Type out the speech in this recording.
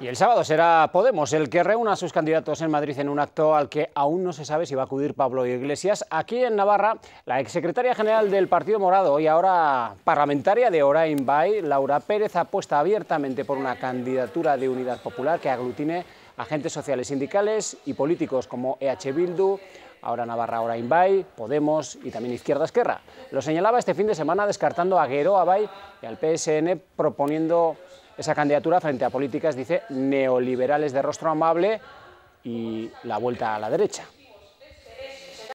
Y el sábado será Podemos el que reúna a sus candidatos en Madrid en un acto al que aún no se sabe si va a acudir Pablo Iglesias. Aquí en Navarra, la exsecretaria general del Partido Morado y ahora parlamentaria de Orain Bay, Laura Pérez, apuesta abiertamente por una candidatura de unidad popular que aglutine agentes sociales, sindicales y políticos como EH Bildu, ahora Navarra Orain Bay, Podemos y también Izquierda Esquerra. Lo señalaba este fin de semana descartando a Guero Bay y al PSN proponiendo esa candidatura frente a políticas, dice, neoliberales de rostro amable y la vuelta a la derecha.